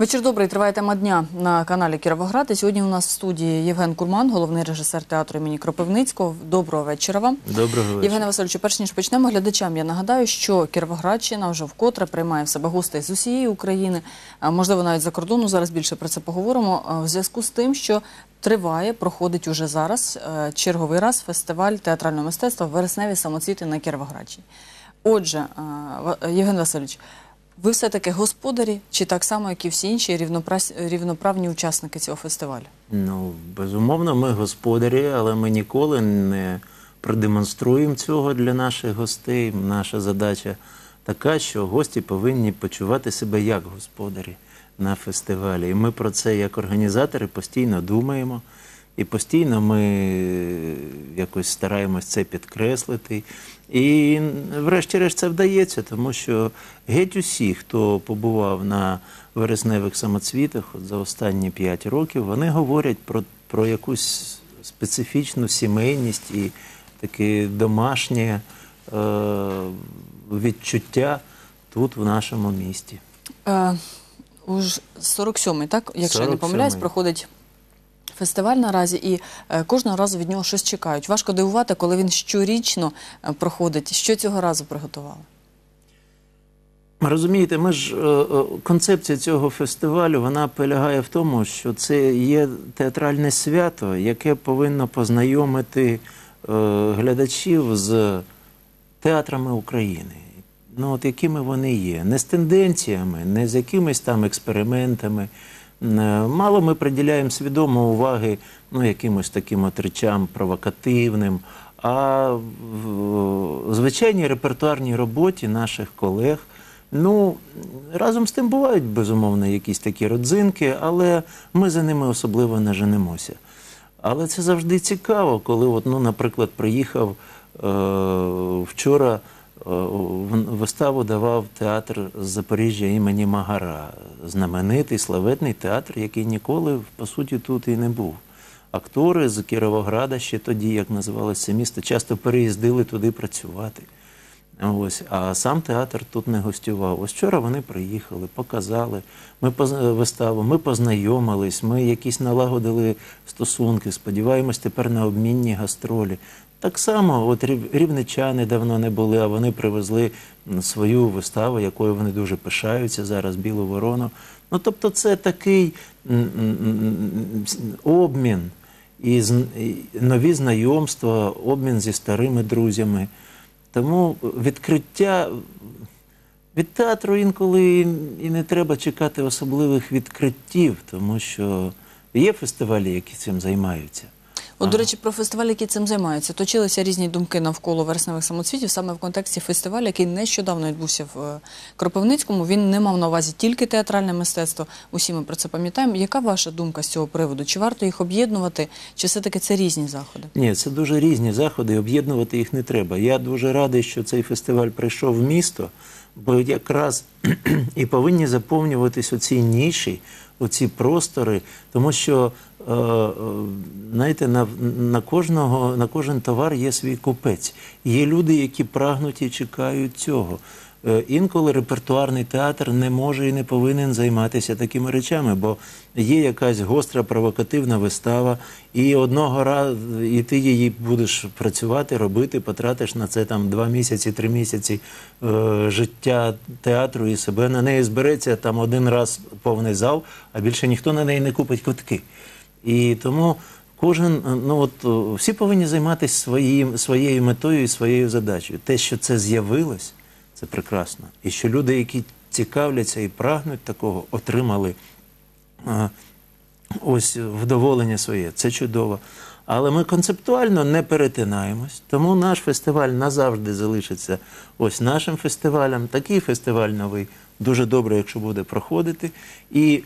Вечір добрий, триває тема дня на каналі Кіровоград. І сьогодні у нас в студії Євген Курман, головний режисер театру імені Кропивницького. Доброго вечора вам. Доброго вечора. Євгене Васильовичу, перш ніж почнемо глядачам, я нагадаю, що Кіровоградщина вже вкотре приймає в себе гостей з усієї України, можливо, навіть за кордону. Зараз більше про це поговоримо. В зв'язку з тим, що триває, проходить уже зараз е, черговий раз фестиваль театрального мистецтва вересневі самоцвіти на Кіровоградщині. Отже, Євген Васильович, ви все-таки господарі, чи так само, як і всі інші рівнопра- рівноправні учасники цього фестивалю? Ну, безумовно, ми господарі, але ми ніколи не продемонструємо цього для наших гостей. Наша задача така, що гості повинні почувати себе як господарі на фестивалі. І ми про це, як організатори, постійно думаємо. І постійно ми якось стараємось це підкреслити. І врешті-решт це вдається, тому що геть усі, хто побував на вересневих самоцвітах от за останні п'ять років, вони говорять про, про якусь специфічну сімейність і таке домашнє е, відчуття тут, в нашому місті. Е, уж 47-й, так? Якщо я не 47-й. помиляюсь, проходить фестиваль наразі, і е, кожного разу від нього щось чекають. Важко дивувати, коли він щорічно е, проходить. Що цього разу приготували? Розумієте, ми ж е, концепція цього фестивалю вона полягає в тому, що це є театральне свято, яке повинно познайомити глядачів з театрами України. Ну, от якими вони є, не з тенденціями, не з якимись там експериментами. Е, Мало ми приділяємо свідомо уваги ну, якимось таким от речам провокативним, а в звичайній репертуарній роботі наших колег. Ну, разом з тим бувають, безумовно, якісь такі родзинки, але ми за ними особливо не женемося. Але це завжди цікаво, коли, от, ну, наприклад, приїхав е, вчора виставу давав театр з Запоріжжя імені Магара, знаменитий славетний театр, який ніколи, по суті, тут і не був. Актори з Кіровограда ще тоді, як називалося місто, часто переїздили туди працювати. Ось, а сам театр тут не гостював. Ось вчора вони приїхали, показали ми поз... виставу, ми познайомились, ми якісь налагодили стосунки. Сподіваємось тепер на обмінні гастролі. Так само, от рівничани давно не були, а вони привезли свою виставу, якою вони дуже пишаються зараз, Білу ворону. Ну тобто, це такий обмін і нові знайомства, обмін зі старими друзями. Тому відкриття від театру інколи і не треба чекати особливих відкриттів, тому що є фестивалі, які цим займаються. От, до речі, про фестиваль, який цим займається. Точилися різні думки навколо вересневих самоцвітів, саме в контексті фестивалю, який нещодавно відбувся в е, Кропивницькому. Він не мав на увазі тільки театральне мистецтво. Усі ми про це пам'ятаємо. Яка ваша думка з цього приводу? Чи варто їх об'єднувати, чи все-таки це різні заходи? Ні, це дуже різні заходи, об'єднувати їх не треба. Я дуже радий, що цей фестиваль прийшов в місто, бо якраз і повинні заповнюватись оці ніші, оці простори, тому що е, е, знаєте, на, на кожного, на кожен товар є свій купець. Є люди, які прагнуть і чекають цього. Е, Інколи репертуарний театр не може і не повинен займатися такими речами, бо є якась гостра провокативна вистава, і одного разу і ти її будеш працювати, робити, потратиш на це там два місяці, три місяці е, життя театру і себе на неї збереться там один раз повний зал, а більше ніхто на неї не купить квитки. І тому кожен, ну от всі повинні займатися своїм, своєю метою і своєю задачею. Те, що це з'явилось, це прекрасно. І що люди, які цікавляться і прагнуть такого, отримали ось вдоволення своє. Це чудово. Але ми концептуально не перетинаємось, тому наш фестиваль назавжди залишиться ось нашим фестивалем. Такий фестиваль новий дуже добре, якщо буде проходити. І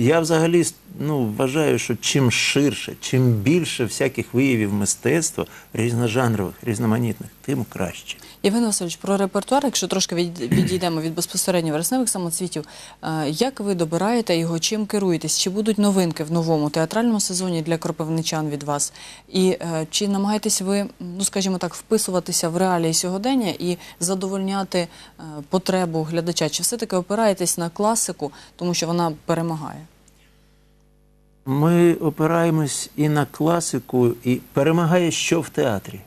Я взагалі ну, вважаю, що чим ширше, чим більше всяких виявів мистецтва, різножанрових, різноманітних, тим краще. Євген Васильович, про репертуар, якщо трошки відійдемо від безпосередньо вересневих самоцвітів, е, як ви добираєте його, чим керуєтесь? Чи будуть новинки в новому театральному сезоні для кропивничан від вас? І е, чи намагаєтесь ви, ну скажімо так, вписуватися в реалії сьогодення і задовольняти е, потребу глядача? Чи все-таки опираєтесь на класику, тому що вона перемагає? Ми опираємось і на класику, і перемагає що в театрі?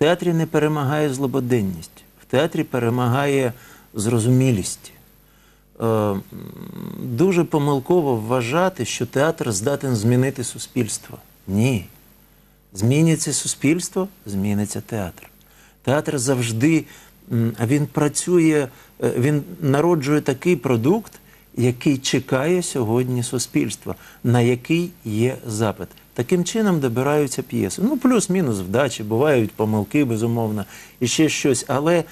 Театрі не перемагає злободенність, в театрі перемагає зрозумілість. Е, Дуже помилково вважати, що театр здатен змінити суспільство. Ні. Зміниться суспільство, зміниться театр. Театр завжди він працює, е, він народжує такий продукт, який чекає сьогодні суспільство, на який є запит. Таким чином добираються п'єси. Ну, плюс-мінус вдачі, бувають помилки, безумовно, і ще щось. Але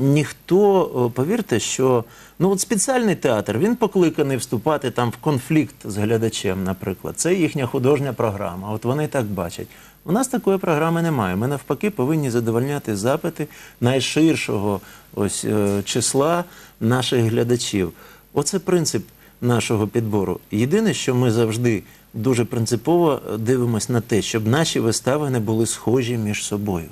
ніхто, повірте, що ну от спеціальний театр він покликаний вступати там в конфлікт з глядачем, наприклад. Це їхня художня програма. От вони так бачать. У нас такої програми немає. Ми навпаки повинні задовольняти запити найширшого ось е, числа наших глядачів. Оце принцип нашого підбору. Єдине, що ми завжди дуже принципово дивимося на те, щоб наші вистави не були схожі між собою.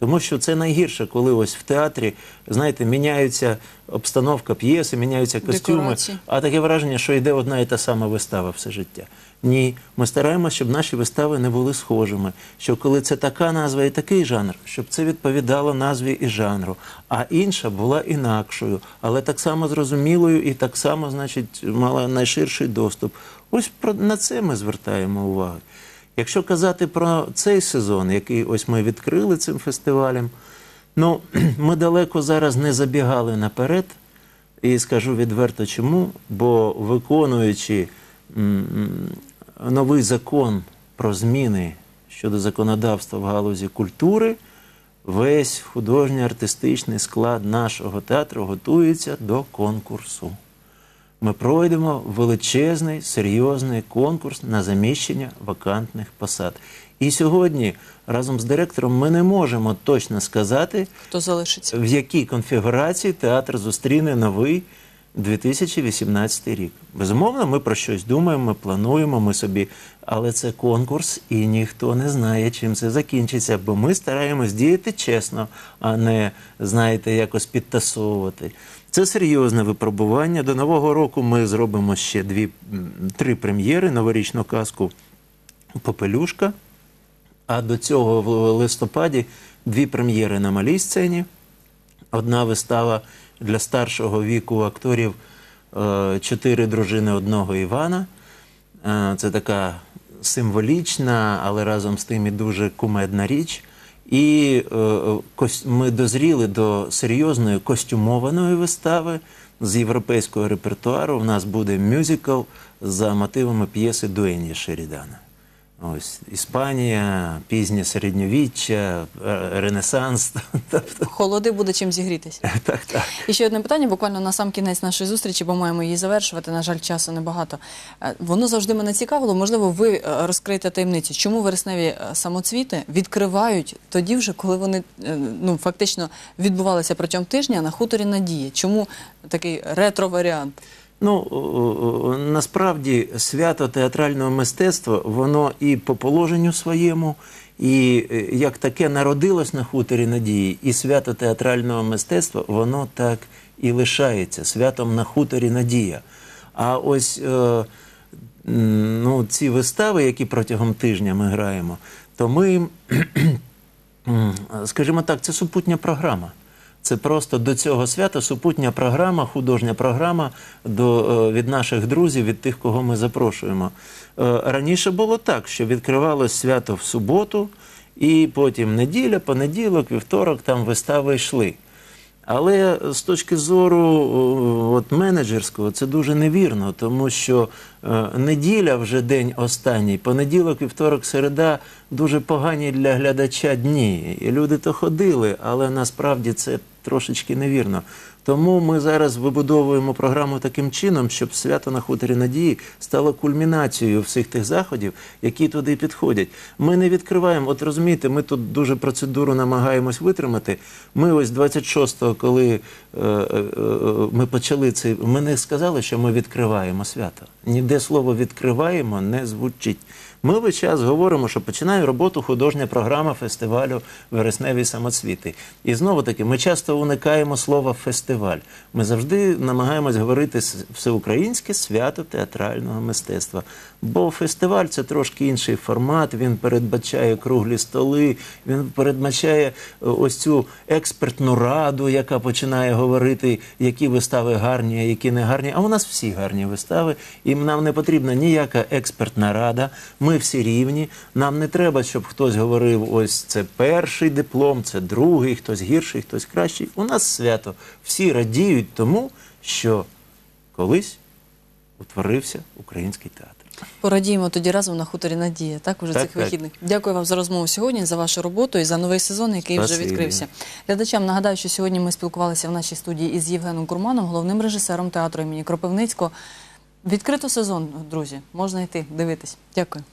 Тому що це найгірше, коли ось в театрі, знаєте, міняється обстановка п'єси, міняються костюми, Декорації. а таке враження, що йде одна і та сама вистава все життя. Ні, ми стараємося, щоб наші вистави не були схожими. Що коли це така назва і такий жанр, щоб це відповідало назві і жанру, а інша була інакшою, але так само зрозумілою і так само, значить, мала найширший доступ. Ось про на це ми звертаємо увагу. Якщо казати про цей сезон, який ось ми відкрили цим фестивалем, ну ми далеко зараз не забігали наперед, і скажу відверто чому, бо виконуючи новий закон про зміни щодо законодавства в галузі культури, весь художньо артистичний склад нашого театру готується до конкурсу. Ми пройдемо величезний серйозний конкурс на заміщення вакантних посад. І сьогодні разом з директором ми не можемо точно сказати, Хто залишиться? в якій конфігурації театр зустріне новий 2018 рік. Безумовно, ми про щось думаємо, ми плануємо, ми собі, але це конкурс, і ніхто не знає, чим це закінчиться, бо ми стараємось діяти чесно, а не, знаєте, якось підтасовувати. Це серйозне випробування. До нового року ми зробимо ще дві три прем'єри: новорічну казку Попелюшка. А до цього в листопаді дві прем'єри на малій сцені. Одна вистава для старшого віку акторів е, Чотири дружини одного Івана. Е, Це така символічна, але разом з тим і дуже кумедна річ. І е, ми дозріли до серйозної костюмованої вистави з європейського репертуару. У нас буде мюзикл за мотивами п'єси Дуені Шерідана. Ось Іспанія, пізнє середньовіччя, е, Ренесанс. Тобто, Холоди буде чим зігрітися. так, так. І ще одне питання, буквально на сам кінець нашої зустрічі, бо маємо її завершувати. На жаль, часу небагато. Е, Воно завжди мене цікавило. Можливо, ви е, розкриєте таємницю, чому вересневі самоцвіти відкривають тоді, вже коли вони ну фактично відбувалися протягом тижня на хуторі Надії. Чому такий ретро-варіант? Ну о, о, о, насправді свято театрального мистецтва, воно і по положенню своєму, і е, як таке народилось на хуторі надії, і свято театрального мистецтва, воно так і лишається святом на хуторі Надія. А ось е, ну, ці вистави, які протягом тижня ми граємо, то ми скажімо так, це супутня програма. Це просто до цього свята супутня програма, художня програма до, е, від наших друзів, від тих, кого ми запрошуємо. Е, Раніше було так, що відкривалось свято в суботу, і потім неділя, понеділок, вівторок там вистави йшли. Але з точки зору от, менеджерського це дуже невірно, тому що е, неділя вже день останній, понеділок, вівторок, середа дуже погані для глядача дні. І люди то ходили, але насправді це трошечки невірно. Тому ми зараз вибудовуємо програму таким чином, щоб свято на хуторі надії стало кульмінацією всіх тих заходів, які туди підходять. Ми не відкриваємо. От розумієте, ми тут дуже процедуру намагаємось витримати. Ми ось 26-го, коли е, е, е, ми почали цей, ми не сказали, що ми відкриваємо свято. Ніде слово відкриваємо не звучить. Ми весь час говоримо, що починає роботу художня програма фестивалю Вересневі самоцвіти. І знову таки, ми часто уникаємо слова фестиваль. Ми завжди намагаємось говорити всеукраїнське свято театрального мистецтва. Бо фестиваль це трошки інший формат. Він передбачає круглі столи, він передбачає е, ось цю експертну раду, яка починає говорити, які вистави гарні, а які не гарні. А у нас всі гарні вистави, і нам не потрібна ніяка експертна рада. Ми всі рівні. Нам не треба, щоб хтось говорив: ось це перший диплом, це другий, хтось гірший, хтось кращий. У нас свято. Всі радіють тому, що колись утворився український театр. Порадіємо тоді разом на хуторі Надія, так, уже Так, цих так. вихідних. Дякую вам за розмову сьогодні, за вашу роботу і за новий сезон, який вже Спасибі. відкрився. Глядачам нагадаю, що сьогодні ми спілкувалися в нашій студії із Євгеном Курманом, головним режисером театру імені Кропивницького. Відкрито сезон, друзі, можна йти дивитись. Дякую.